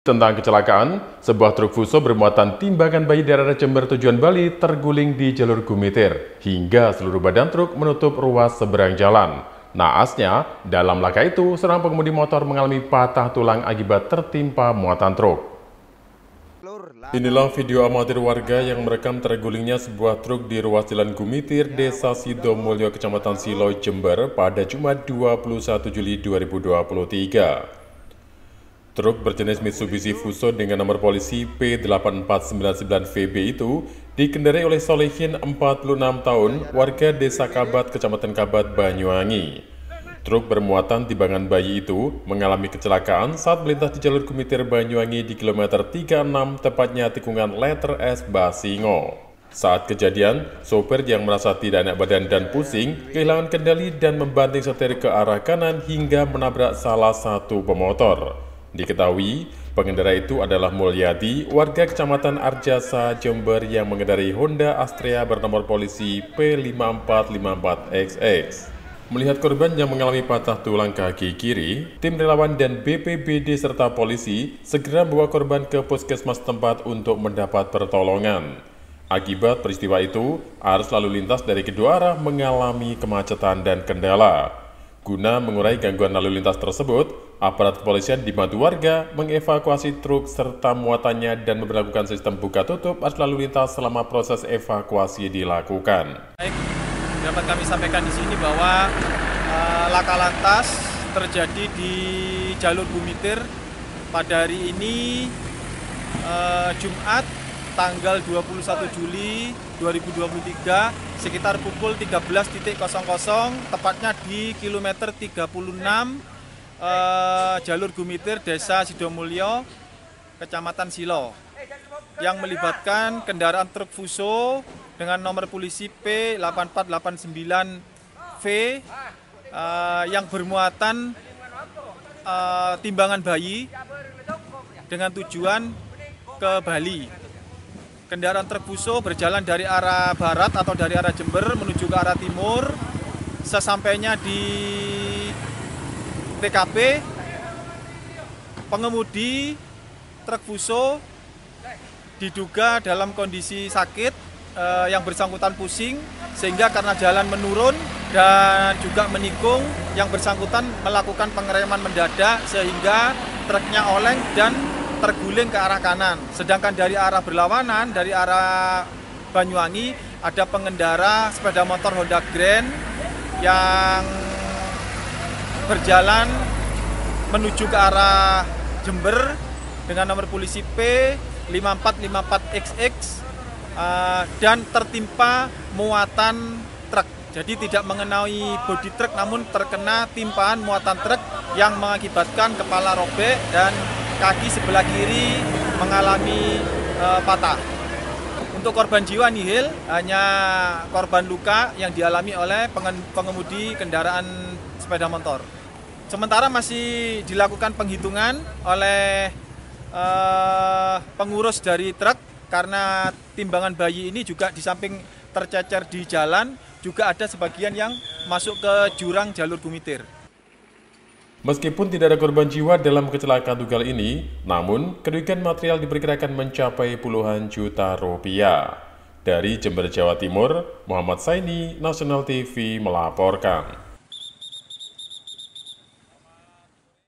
Tentang kecelakaan, sebuah truk fuso bermuatan timbangan bayi dari arah Jember tujuan Bali terguling di jalur Gumitir, hingga seluruh badan truk menutup ruas seberang jalan. Naasnya, dalam laka itu, seorang pengemudi motor mengalami patah tulang akibat tertimpa muatan truk. Inilah video amatir warga yang merekam tergulingnya sebuah truk di ruas jalan Gumitir, Desa Sidomulyo, Kecamatan Silo, Jember pada Jumat 21 Juli 2023. Truk berjenis Mitsubishi Fuso dengan nomor polisi P8499VB itu dikendarai oleh Solehin 46 tahun, warga Desa Kabat, Kecamatan Kabat, Banyuwangi. Truk bermuatan timbangan bayi itu mengalami kecelakaan saat melintas di jalur Kumitir Banyuwangi di kilometer 36, tepatnya tikungan letter S Basingo. Saat kejadian, sopir yang merasa tidak enak badan dan pusing, kehilangan kendali dan membanting setir ke arah kanan hingga menabrak salah satu pemotor. Diketahui, pengendara itu adalah Mulyadi, warga Kecamatan Arjasa, Jember yang mengendarai Honda Astrea bernomor polisi P5454XX. Melihat korban yang mengalami patah tulang kaki kiri, tim relawan dan BPBD serta polisi segera membawa korban ke puskesmas tempat untuk mendapat pertolongan. Akibat peristiwa itu, arus lalu lintas dari kedua arah mengalami kemacetan dan kendala. Guna mengurai gangguan lalu lintas tersebut, aparat kepolisian dibantu warga mengevakuasi truk serta muatannya dan memperlakukan sistem buka tutup arus lalu lintas selama proses evakuasi dilakukan. Baik, dapat kami sampaikan di sini bahwa uh, laka lantas terjadi di jalur Bumitir pada hari ini uh, Jumat tanggal 21 Juli 2023 sekitar pukul 13.00 tepatnya di kilometer 36 eh, jalur Gumitir Desa Sidomulyo Kecamatan Silo yang melibatkan kendaraan truk Fuso dengan nomor polisi P8489V eh, yang bermuatan eh, timbangan bayi dengan tujuan ke Bali kendaraan truk Fuso berjalan dari arah barat atau dari arah Jember menuju ke arah timur. Sesampainya di TKP, pengemudi truk Fuso diduga dalam kondisi sakit eh, yang bersangkutan pusing sehingga karena jalan menurun dan juga menikung yang bersangkutan melakukan pengereman mendadak sehingga truknya oleng dan terguling ke arah kanan. Sedangkan dari arah berlawanan, dari arah Banyuwangi, ada pengendara sepeda motor Honda Grand yang berjalan menuju ke arah Jember dengan nomor polisi P5454XX uh, dan tertimpa muatan truk. Jadi tidak mengenai bodi truk namun terkena timpaan muatan truk yang mengakibatkan kepala robek dan kaki sebelah kiri mengalami uh, patah. Untuk korban jiwa nihil, hanya korban luka yang dialami oleh pengemudi kendaraan sepeda motor. Sementara masih dilakukan penghitungan oleh uh, pengurus dari truk karena timbangan bayi ini juga di samping tercecer di jalan, juga ada sebagian yang masuk ke jurang jalur Gumitir. Meskipun tidak ada korban jiwa dalam kecelakaan tunggal ini, namun kerugian material diperkirakan mencapai puluhan juta rupiah. Dari Jember, Jawa Timur, Muhammad Saini, National TV melaporkan.